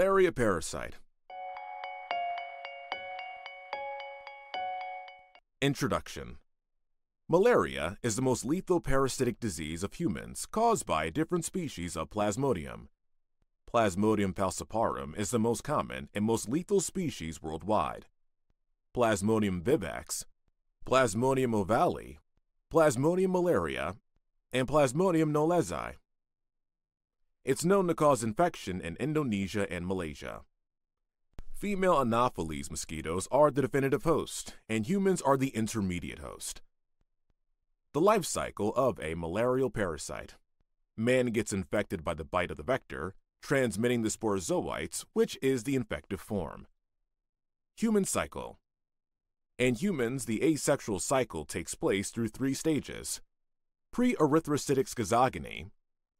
Malaria parasite. Introduction Malaria is the most lethal parasitic disease of humans caused by different species of Plasmodium. Plasmodium falciparum is the most common and most lethal species worldwide. Plasmodium vivax, Plasmodium ovale, Plasmodium malariae, and Plasmodium knowlesi. It's known to cause infection in Indonesia and Malaysia. Female Anopheles mosquitoes are the definitive host, and humans are the intermediate host. The life cycle of a malarial parasite. Man gets infected by the bite of the vector, transmitting the sporozoites, which is the infective form. Human cycle. In humans, the asexual cycle takes place through three stages pre erythrocytic schizogony,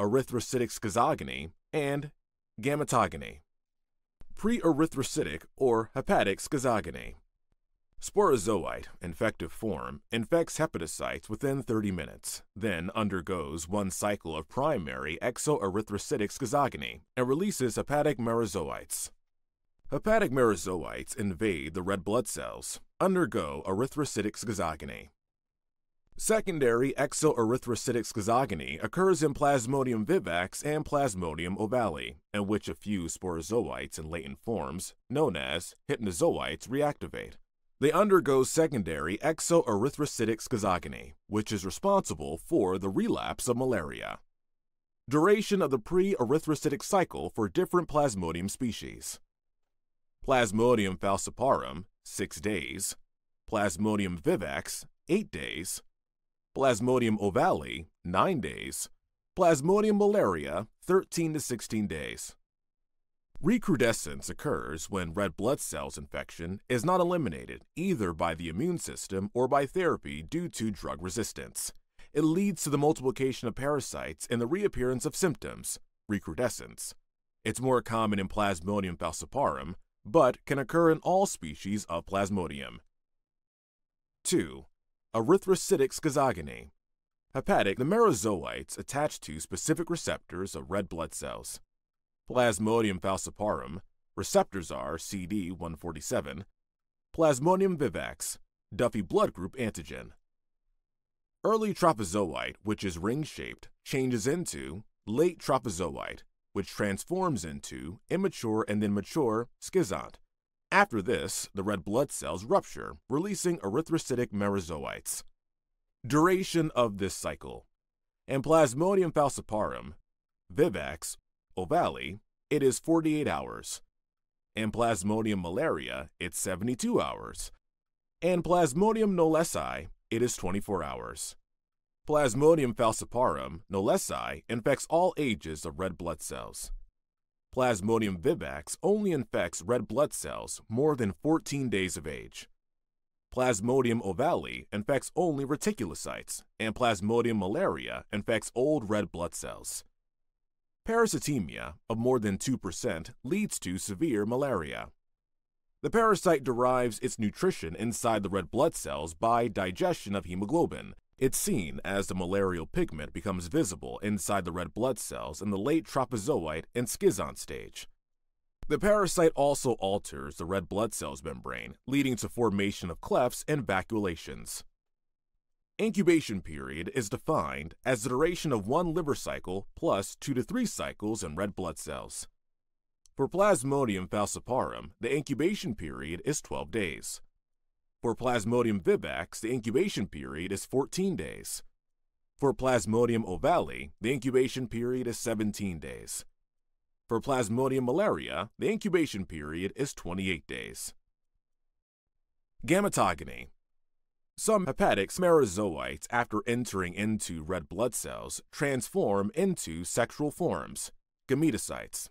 erythrocytic schizogony, and gametogony. Pre erythrocytic or hepatic schizogony. Sporozoite, infective form, infects hepatocytes within 30 minutes, then undergoes one cycle of primary exoerythrocytic schizogony and releases hepatic merozoites. Hepatic merozoites invade the red blood cells, undergo erythrocytic schizogony. Secondary exoerythrocytic schizogony occurs in Plasmodium vivax and Plasmodium ovale, in which a few sporozoites in latent forms, known as hypnozoites, reactivate. They undergo secondary exoerythrocytic schizogony, which is responsible for the relapse of malaria. Duration of the pre-erythrocytic cycle for different Plasmodium species. Plasmodium falciparum, 6 days. Plasmodium vivax, 8 days. Plasmodium ovale, 9 days. Plasmodium malariae, 13 to 16 days. Recrudescence occurs when red blood cells infection is not eliminated either by the immune system or by therapy due to drug resistance. It leads to the multiplication of parasites and the reappearance of symptoms, recrudescence. It's more common in Plasmodium falciparum, but can occur in all species of Plasmodium. 2. Erythrocytic schizogony. Hepatic, the merozoites attach to specific receptors of red blood cells. Plasmodium falciparum, receptors are CD147, Plasmodium vivax, Duffy blood group antigen. Early trophozoite, which is ring shaped, changes into late trophozoite, which transforms into immature and then mature schizont. After this, the red blood cells rupture, releasing erythrocytic merozoites. Duration of this cycle. In Plasmodium falciparum, vivax, ovale, it is 48 hours. In Plasmodium malariae, it's 72 hours. And Plasmodium knowlesi, it is 24 hours. Plasmodium falciparum, knowlesi, infects all ages of red blood cells. Plasmodium vivax only infects red blood cells more than 14 days of age. Plasmodium ovale infects only reticulocytes, and Plasmodium malariae infects old red blood cells. Parasitemia of more than 2% leads to severe malaria. The parasite derives its nutrition inside the red blood cells by digestion of hemoglobin. It's seen as the malarial pigment becomes visible inside the red blood cells in the late trophozoite and schizont stage. The parasite also alters the red blood cells membrane, leading to formation of clefts and vacuolations. Incubation period is defined as the duration of one liver cycle plus 2 to 3 cycles in red blood cells. For Plasmodium falciparum, the incubation period is 12 days. For Plasmodium vivax, the incubation period is 14 days. For Plasmodium ovale, the incubation period is 17 days. For Plasmodium malariae, the incubation period is 28 days. Gametogony some hepatic merozoites, after entering into red blood cells, transform into sexual forms, gametocytes.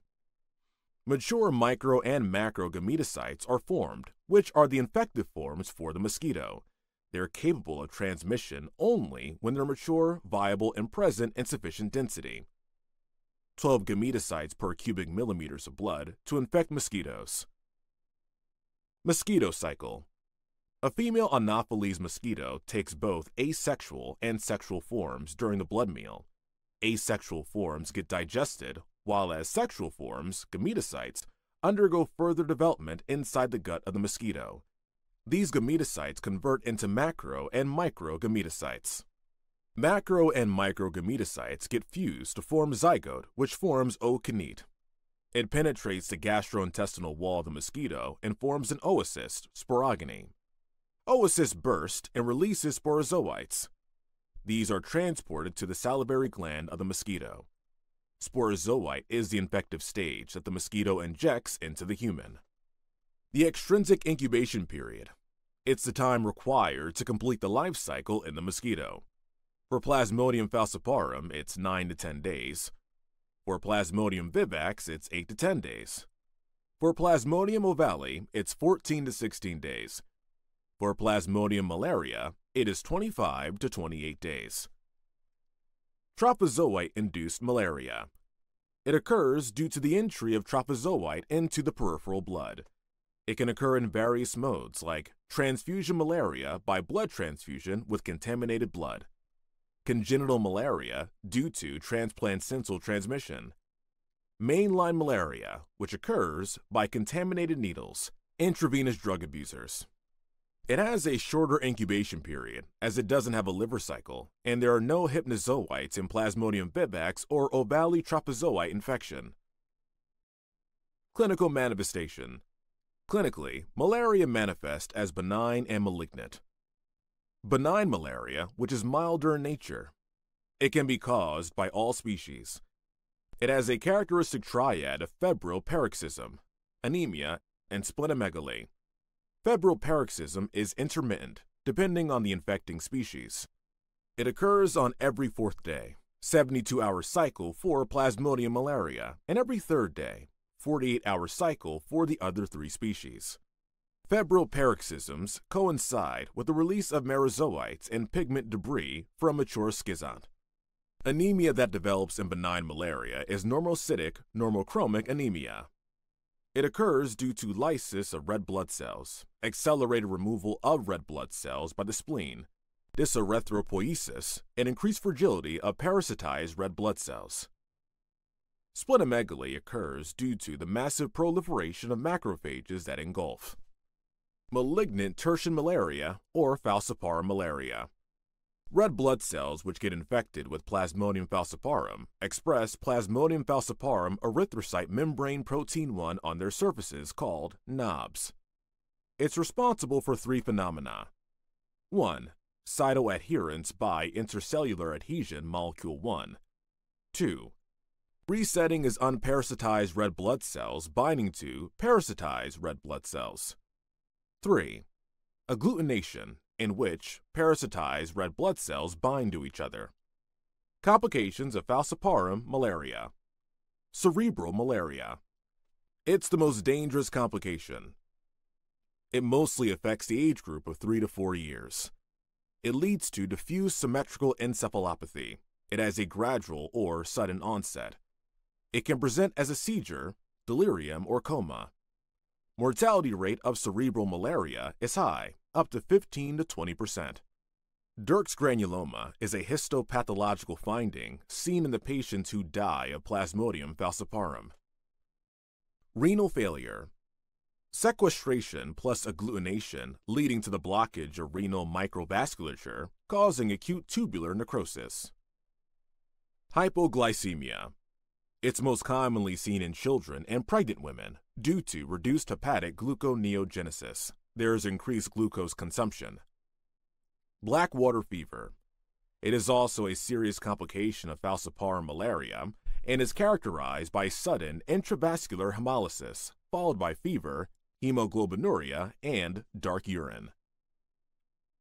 Mature micro and macro gametocytes are formed, which are the infective forms for the mosquito. They are capable of transmission only when they're mature, viable, and present in sufficient density. 12 gametocytes per cubic millimeters of blood to infect mosquitoes. Mosquito cycle a female Anopheles mosquito takes both asexual and sexual forms during the blood meal. Asexual forms get digested, while as sexual forms, gametocytes, undergo further development inside the gut of the mosquito. These gametocytes convert into macro and micro gametocytes. Macro and micro gametocytes get fused to form zygote, which forms ookinete. It penetrates the gastrointestinal wall of the mosquito and forms an oocyst, sporogony. Oocyst bursts and releases sporozoites. These are transported to the salivary gland of the mosquito. Sporozoite is the infective stage that the mosquito injects into the human. The extrinsic incubation period. It's the time required to complete the life cycle in the mosquito. For Plasmodium falciparum, it's 9 to 10 days. For Plasmodium vivax, it's 8 to 10 days. For Plasmodium ovale, it's 14 to 16 days. For Plasmodium malariae, it is 25 to 28 days. Trophozoite-induced malaria. It occurs due to the entry of trophozoite into the peripheral blood. It can occur in various modes like transfusion malaria by blood transfusion with contaminated blood, congenital malaria due to transplacental transmission, mainline malaria, which occurs by contaminated needles, intravenous drug abusers. It has a shorter incubation period, as it doesn't have a liver cycle, and there are no hypnozoites in Plasmodium vivax or ovale trophozoite infection. Clinical manifestation Clinically, malaria manifests as benign and malignant. Benign malaria, which is milder in nature. It can be caused by all species. It has a characteristic triad of febrile paroxysm, anemia, and splenomegaly. Febrile paroxysm is intermittent, depending on the infecting species. It occurs on every fourth day, 72 hour cycle for Plasmodium malariae, and every third day, 48 hour cycle for the other three species. Febrile paroxysms coincide with the release of merozoites and pigment debris from mature schizont. Anemia that develops in benign malaria is normocytic normochromic anemia, it occurs due to lysis of red blood cells, accelerated removal of red blood cells by the spleen, dyserythropoiesis, and increased fragility of parasitized red blood cells. Splenomegaly occurs due to the massive proliferation of macrophages that engulf. Malignant tertian malaria or falciparum malaria. Red blood cells which get infected with Plasmodium falciparum express Plasmodium falciparum erythrocyte membrane protein 1 on their surfaces called knobs. It's responsible for three phenomena. 1. Cytoadherence by intercellular adhesion molecule 1. 2. Rosetting is unparasitized red blood cells binding to parasitized red blood cells. 3. Agglutination in which parasitized red blood cells bind to each other. Complications of falciparum malaria. Cerebral malaria. It's the most dangerous complication. It mostly affects the age group of 3 to 4 years. It leads to diffuse symmetrical encephalopathy. It has a gradual or sudden onset. It can present as a seizure, delirium, or coma. Mortality rate of cerebral malaria is high, up to 15 to 20 percent. Dürck's granuloma is a histopathological finding seen in the patients who die of Plasmodium falciparum. Renal failure. Sequestration plus agglutination leading to the blockage of renal microvasculature, causing acute tubular necrosis. Hypoglycemia. It's most commonly seen in children and pregnant women due to reduced hepatic gluconeogenesis there is increased glucose consumption. Black water fever. It is also a serious complication of falciparum malaria and is characterized by sudden intravascular hemolysis, followed by fever, hemoglobinuria, and dark urine.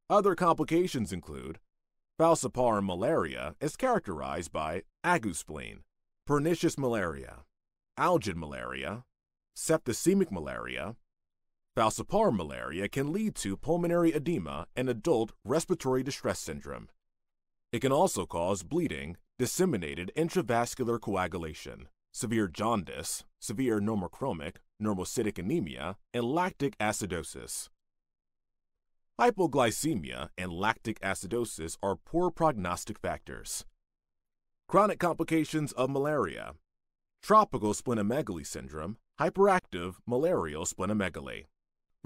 Other complications include falciparum malaria is characterized by ague spleen, pernicious malaria, algid malaria, septicemic malaria, Falciparum malaria can lead to pulmonary edema and adult respiratory distress syndrome. It can also cause bleeding, disseminated intravascular coagulation, severe jaundice, severe normochromic, normocytic anemia, and lactic acidosis. Hypoglycemia and lactic acidosis are poor prognostic factors. Chronic complications of malaria, tropical splenomegaly syndrome, hyperreactive malarial splenomegaly.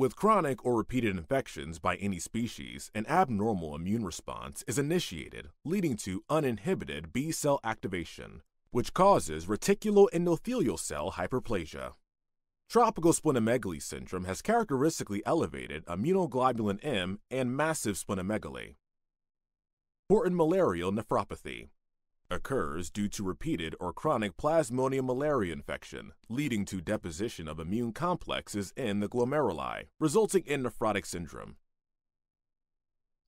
With chronic or repeated infections by any species, an abnormal immune response is initiated, leading to uninhibited B cell activation, which causes reticuloendothelial cell hyperplasia. Tropical splenomegaly syndrome has characteristically elevated immunoglobulin M and massive splenomegaly. Quartan malarial nephropathy occurs due to repeated or chronic plasmodium malariae infection, leading to deposition of immune complexes in the glomeruli, resulting in nephrotic syndrome.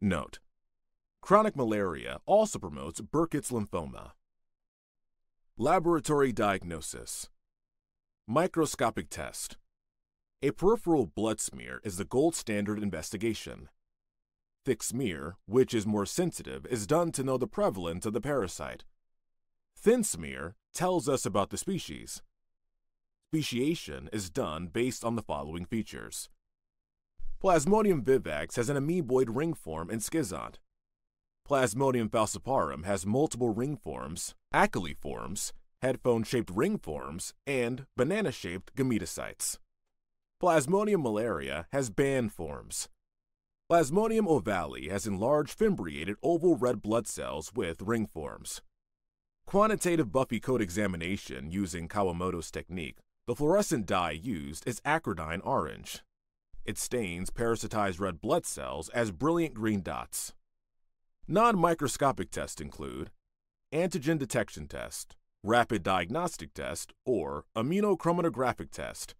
Note: Chronic malaria also promotes Burkitt's lymphoma. Laboratory diagnosis Microscopic test. A peripheral blood smear is the gold standard investigation. Thick smear, which is more sensitive, is done to know the prevalence of the parasite. Thin smear tells us about the species. Speciation is done based on the following features. Plasmodium vivax has an amoeboid ring form and schizont. Plasmodium falciparum has multiple ring forms, forms, headphone-shaped ring forms, and banana-shaped gametocytes. Plasmodium malariae has band forms. Plasmodium ovale has enlarged fimbriated oval red blood cells with ring forms. Quantitative Buffy coat examination using Kawamoto's technique, the fluorescent dye used is acridine orange. It stains parasitized red blood cells as brilliant green dots. Non-microscopic tests include antigen detection test, rapid diagnostic test, or immunochromatographic test.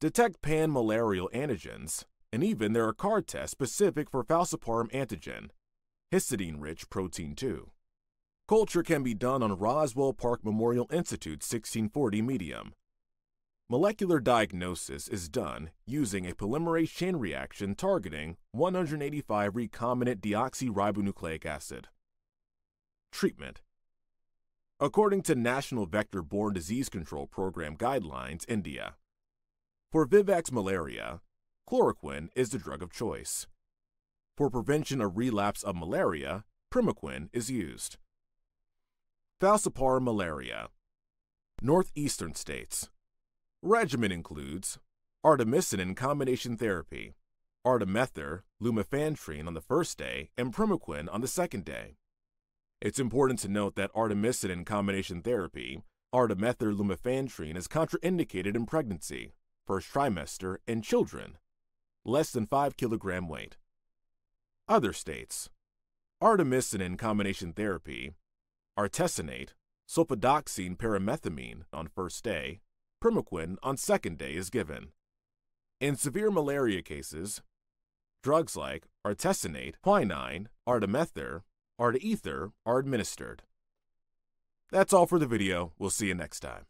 Detect pan-malarial antigens, and even there are card tests specific for falciparum antigen, histidine-rich protein 2. Culture can be done on Roswell Park Memorial Institute 1640 medium. Molecular diagnosis is done using a polymerase chain reaction targeting 185 recombinant deoxyribonucleic acid. Treatment according to National Vector-Borne Disease Control Program guidelines, India. For Vivax malaria, chloroquine is the drug of choice. For prevention of relapse of malaria, primaquine is used. Falciparum malaria. Northeastern states. Regimen includes artemisinin combination therapy, artemether, lumefantrine on the first day, and primaquine on the second day. It's important to note that artemisinin combination therapy, artemether lumefantrine, is contraindicated in pregnancy, first trimester, and children, less than 5 kilogram weight. Other states artemisinin combination therapy, artesunate, sulfadoxine pyrimethamine on first day, primaquine on second day is given. In severe malaria cases, drugs like artesunate, quinine, artemether, arteether are administered. That's all for the video. We'll see you next time.